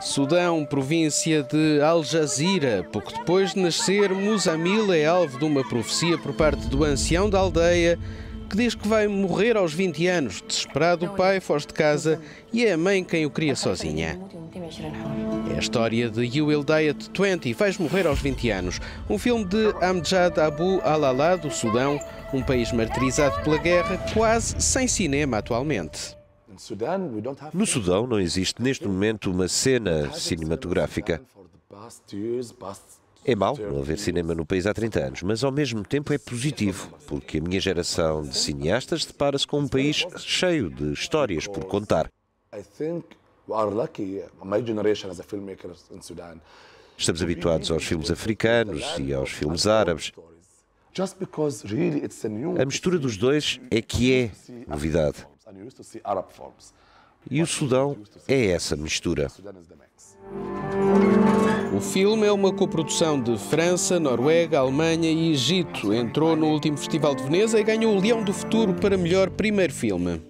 Sudão, província de Al Jazeera. Pouco depois de nascer, Musamil é alvo de uma profecia por parte do ancião da aldeia que diz que vai morrer aos 20 anos. Desesperado, o pai foge de casa e é a mãe quem o cria sozinha. É a história de You Will Die at 20, Vais Morrer aos 20 anos. Um filme de Amjad Abu Alala, do Sudão, um país martirizado pela guerra, quase sem cinema atualmente. No Sudão não existe neste momento uma cena cinematográfica. É mau não haver cinema no país há 30 anos, mas ao mesmo tempo é positivo, porque a minha geração de cineastas depara-se com um país cheio de histórias por contar. Estamos habituados aos filmes africanos e aos filmes árabes. A mistura dos dois é que é novidade. E o Sudão é essa mistura. O filme é uma coprodução de França, Noruega, Alemanha e Egito. Entrou no último Festival de Veneza e ganhou o Leão do Futuro para melhor primeiro filme.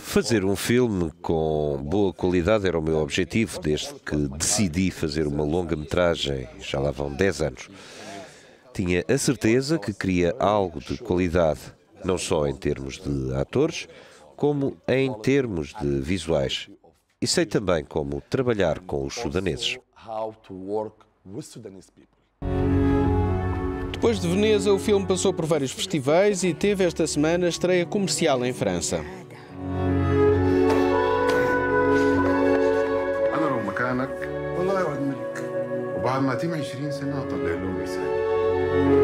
Fazer um filme com boa qualidade era o meu objetivo desde que decidi fazer uma longa-metragem, já lá vão 10 anos Tinha a certeza que queria algo de qualidade, não só em termos de atores, como em termos de visuais. E sei também como trabalhar com os sudaneses. Depois de Veneza, o filme passou por vários festivais e teve esta semana estreia comercial em França. وبعد ما تم 20 سنه اطلع لهم Bye.